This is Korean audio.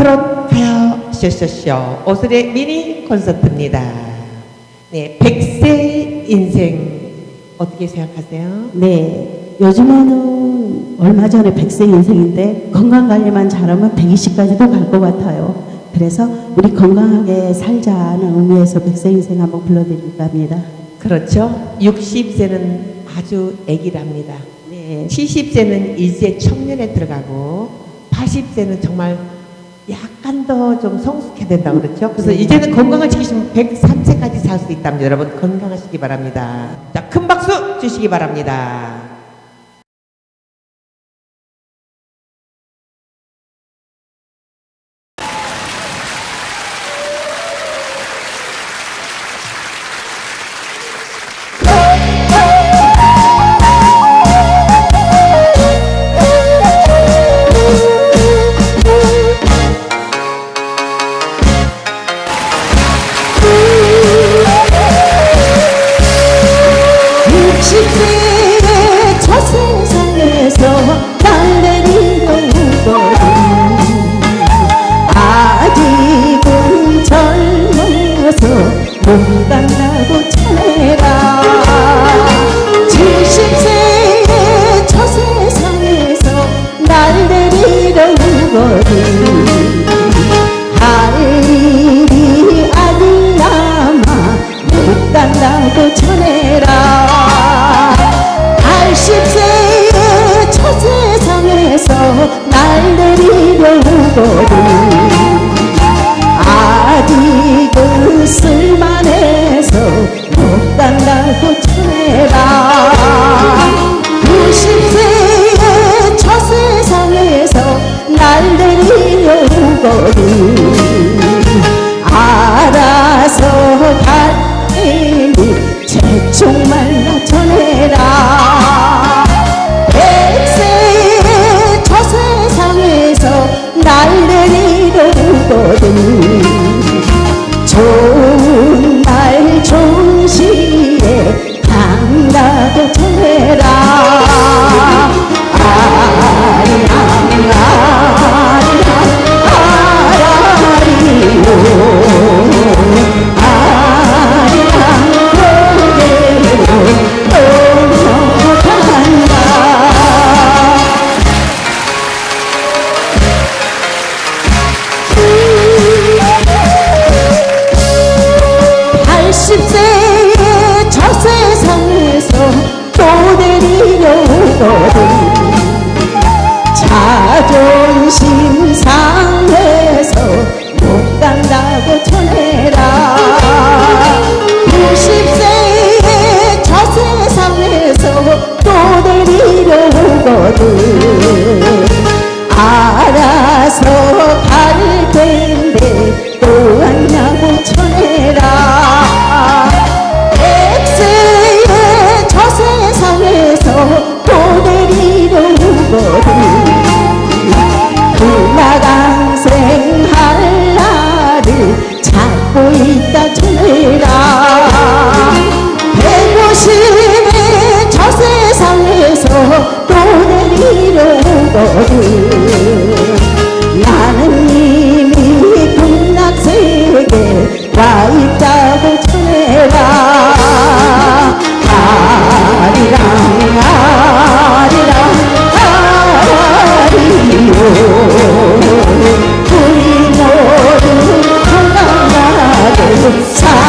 트롯 가요 쇼쇼쇼 오슬의 미니 콘서트입니다. 네, 100세 인생 어떻게 생각하세요? 네, 요즘에는 얼마 전에 100세 인생인데 건강 관리만 잘하면 120까지도 갈 것 같아요. 그래서 우리 건강하게 살자는 의미에서 100세 인생 한번 불러드릴까 합니다. 그렇죠. 60세는 아주 애기랍니다. 네, 70세는 이제 청년에 들어가고 80세는 정말 약간 더 좀 성숙해야 된다고 그렇죠. 그래서 네. 이제는 건강을 지키시면 103세까지 살 수 있답니다. 여러분 건강하시기 바랍니다. 자, 큰 박수 주시기 바랍니다. 전해라 칠십세의 저 세상에서 날 내리려 오거든 할 일이 아직 남아 못 간다고 전해라. 80세의 저 세상에서 날 내리려 오거든 worship Him. side.